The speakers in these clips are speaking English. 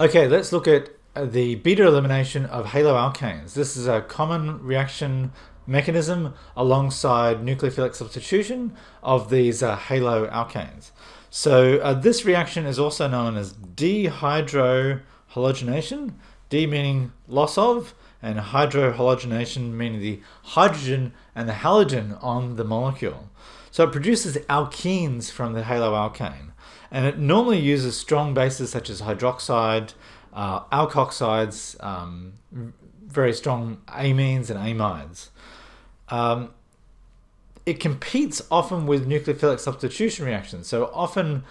Okay, let's look at the beta elimination of haloalkanes. This is a common reaction mechanism alongside nucleophilic substitution of these uh, haloalkanes. So uh, this reaction is also known as dehydrohalogenation, D meaning loss of, and hydrohalogenation meaning the hydrogen and the halogen on the molecule. So it produces alkenes from the haloalkane. And it normally uses strong bases such as hydroxide, uh, alkoxides, um, very strong amines and amides. Um, it competes often with nucleophilic substitution reactions. So often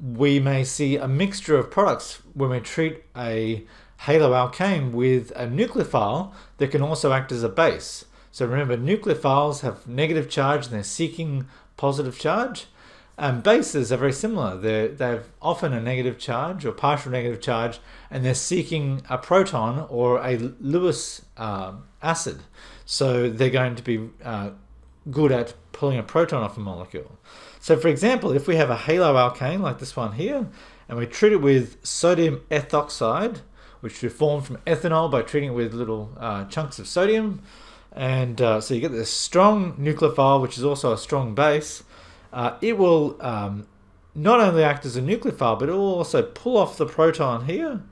we may see a mixture of products when we treat a haloalkane with a nucleophile that can also act as a base. So remember, nucleophiles have negative charge and they're seeking positive charge. And bases are very similar. They're, they have often a negative charge or partial negative charge, and they're seeking a proton or a Lewis uh, acid. So they're going to be uh, good at pulling a proton off a molecule. So for example, if we have a haloalkane like this one here, and we treat it with sodium ethoxide, which we form from ethanol by treating it with little uh, chunks of sodium, and uh, so you get this strong nucleophile, which is also a strong base, uh, it will um, not only act as a nucleophile, but it will also pull off the proton here.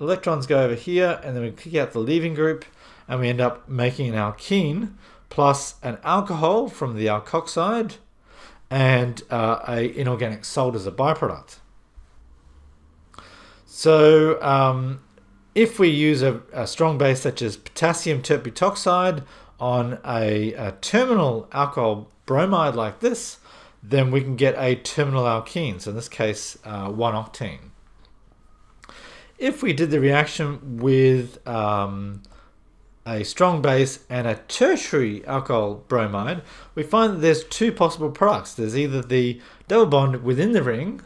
Electrons go over here, and then we kick out the leaving group, and we end up making an alkene plus an alcohol from the alkoxide and uh, a inorganic salt as a byproduct. So um, if we use a, a, strong base such as potassium tertbutoxide on a, a terminal alkyl bromide like this, then we can get a terminal alkene, so in this case, uh, 1-octene. If we did the reaction with um, a strong base and a tertiary alkyl bromide, we find that there's two possible products. There's either the double bond within the ring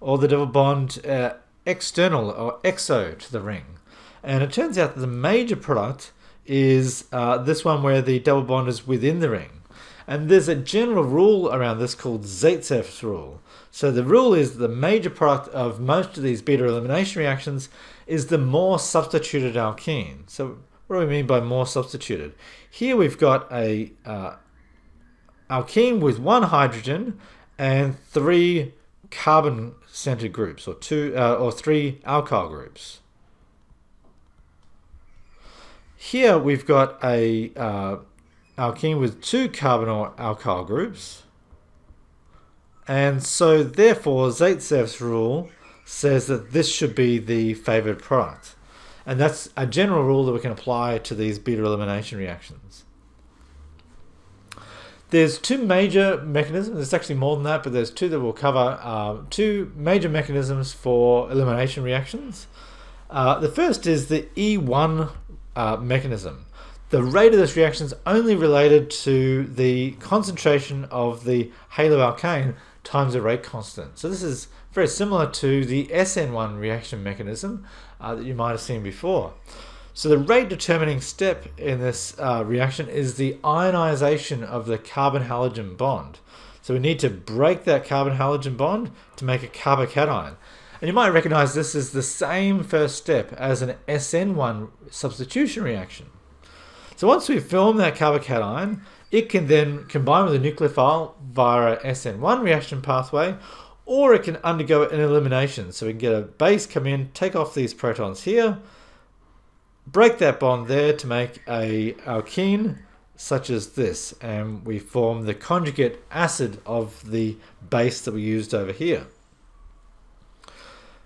or the double bond uh, external or exo to the ring. And it turns out that the major product is uh, this one where the double bond is within the ring. And there's a general rule around this called Zaitsev's rule. So the rule is the major product of most of these beta elimination reactions is the more substituted alkene. So what do we mean by more substituted? Here we've got a uh, alkene with one hydrogen and three carbon-centered groups, or two uh, or three alkyl groups. Here we've got a uh, alkene with two carbonyl alkyl groups. And so therefore Zaitsev's rule says that this should be the favored product. And that's a general rule that we can apply to these beta elimination reactions. There's two major mechanisms, there's actually more than that, but there's two that we'll cover. Uh, two major mechanisms for elimination reactions. Uh, the first is the E1 uh, mechanism the rate of this reaction is only related to the concentration of the haloalkane times the rate constant. So this is very similar to the SN1 reaction mechanism uh, that you might have seen before. So the rate determining step in this uh, reaction is the ionization of the carbon-halogen bond. So we need to break that carbon-halogen bond to make a carbocation. And you might recognize this as the same first step as an SN1 substitution reaction. So once we film that carbocation, it can then combine with a nucleophile via a SN1 reaction pathway, or it can undergo an elimination. So we can get a base come in, take off these protons here, break that bond there to make a alkene such as this, and we form the conjugate acid of the base that we used over here.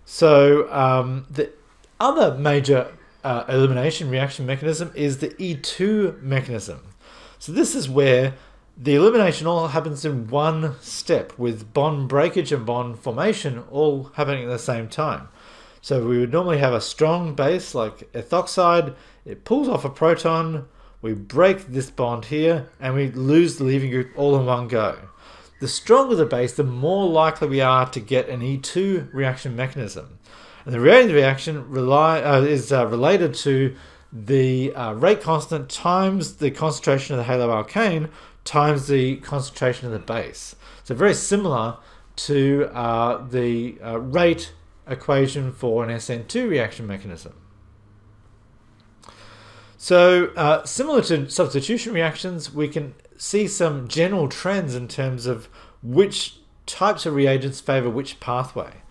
So um, the other major uh, elimination reaction mechanism is the E2 mechanism. So this is where the elimination all happens in one step with bond breakage and bond formation all happening at the same time. So we would normally have a strong base like ethoxide, it pulls off a proton, we break this bond here, and we lose the leaving group all in one go. The stronger the base, the more likely we are to get an E2 reaction mechanism. And the rate reaction rely, uh, is uh, related to the uh, rate constant times the concentration of the haloalkane times the concentration of the base. So very similar to uh, the uh, rate equation for an SN2 reaction mechanism. So uh, similar to substitution reactions, we can see some general trends in terms of which types of reagents favor which pathway.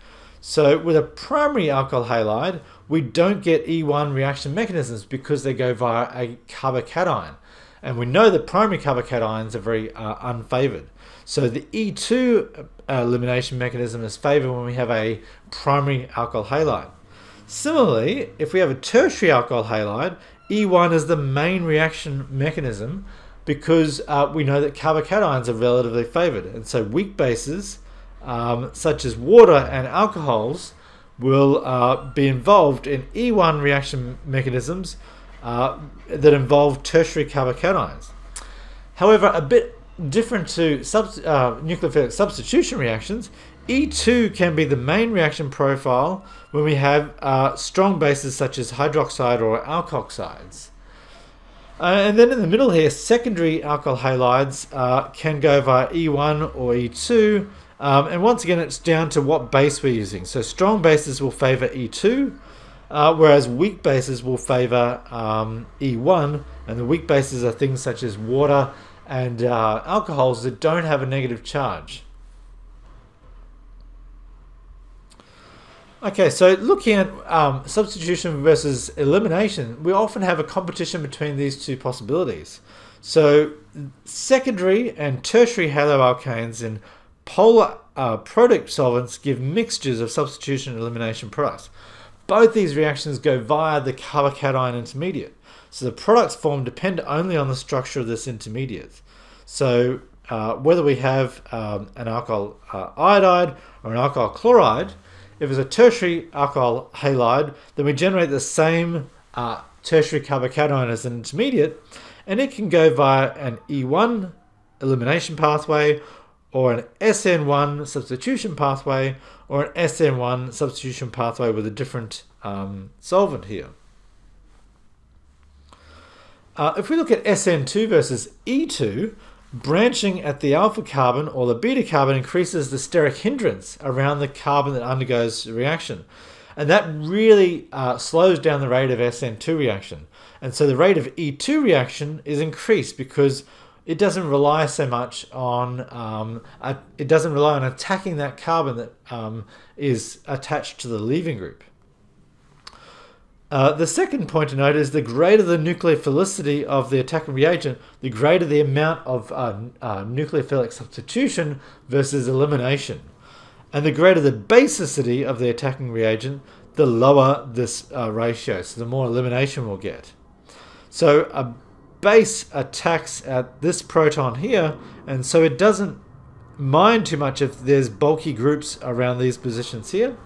So with a primary alkyl halide, we don't get E1 reaction mechanisms because they go via a carbocation. And we know that primary carbocations are very uh, unfavored. So the E2 uh, elimination mechanism is favored when we have a primary alkyl halide. Similarly, if we have a tertiary alkyl halide, E1 is the main reaction mechanism because uh, we know that carbocations are relatively favored. And so weak bases, um, such as water and alcohols, will uh, be involved in E1 reaction mechanisms uh, that involve tertiary carbocations. However, a bit different to sub, uh, nucleophilic substitution reactions, E2 can be the main reaction profile when we have uh, strong bases such as hydroxide or alkoxides. Uh, and then in the middle here, secondary alkyl halides uh, can go via E1 or E2. Um, and once again, it's down to what base we're using. So strong bases will favor E2, uh, whereas weak bases will favor um, E1. And the weak bases are things such as water and uh, alcohols that don't have a negative charge. Okay, so looking at um, substitution versus elimination, we often have a competition between these two possibilities. So secondary and tertiary haloalkanes in polar uh, protic solvents give mixtures of substitution and elimination products. Both these reactions go via the carbocation intermediate. So the products formed depend only on the structure of this intermediate. So uh, whether we have um, an alkyl uh, iodide or an alkyl chloride, if it's a tertiary alkyl halide, then we generate the same uh, tertiary carbocation as an intermediate, and it can go via an E1 elimination pathway, or an SN1 substitution pathway, or an SN1 substitution pathway with a different um, solvent here. Uh, if we look at SN2 versus E2, Branching at the alpha carbon or the beta carbon increases the steric hindrance around the carbon that undergoes the reaction. And that really uh, slows down the rate of SN2 reaction. And so the rate of E2 reaction is increased because it doesn't rely so much on, um, it doesn't rely on attacking that carbon that um, is attached to the leaving group. Uh, the second point to note is the greater the nucleophilicity of the attacking reagent, the greater the amount of uh, uh, nucleophilic substitution versus elimination. And the greater the basicity of the attacking reagent, the lower this uh, ratio, so the more elimination we'll get. So a base attacks at this proton here, and so it doesn't mind too much if there's bulky groups around these positions here.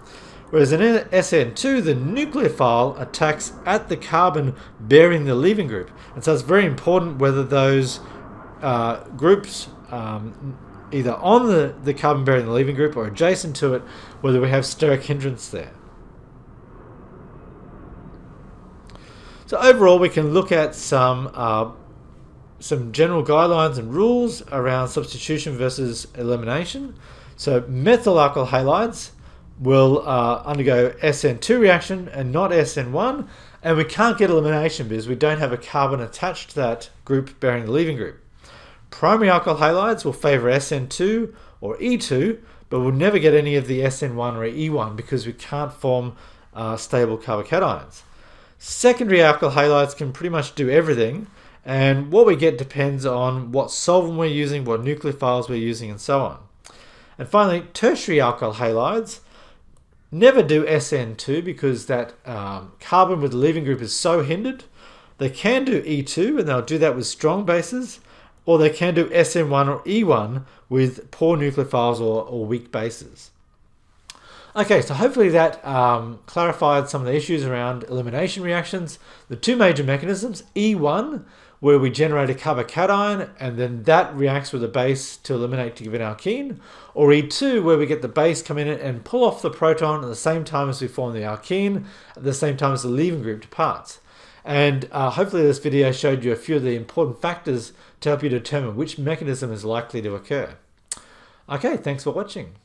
Whereas in SN2, the nucleophile attacks at the carbon bearing the leaving group. And so it's very important whether those uh, groups, um, either on the, the carbon bearing the leaving group or adjacent to it, whether we have steric hindrance there. So overall, we can look at some uh, some general guidelines and rules around substitution versus elimination. So methyl alkyl halides will uh, undergo SN2 reaction and not SN1, and we can't get elimination because we don't have a carbon attached to that group bearing the leaving group. Primary alkyl halides will favor SN2 or E2, but we'll never get any of the SN1 or E1 because we can't form uh, stable carbocations. Secondary alkyl halides can pretty much do everything, and what we get depends on what solvent we're using, what nucleophiles we're using, and so on. And finally, tertiary alkyl halides Never do SN2 because that um, carbon with the leaving group is so hindered. They can do E2 and they'll do that with strong bases, or they can do SN1 or E1 with poor nucleophiles or, or weak bases. Okay, so hopefully that um, clarified some of the issues around elimination reactions. The two major mechanisms, E1, where we generate a carbocation and then that reacts with a base to eliminate to give an alkene, or E2 where we get the base come in and pull off the proton at the same time as we form the alkene, at the same time as the leaving group departs. And uh, hopefully this video showed you a few of the important factors to help you determine which mechanism is likely to occur. Okay, thanks for watching.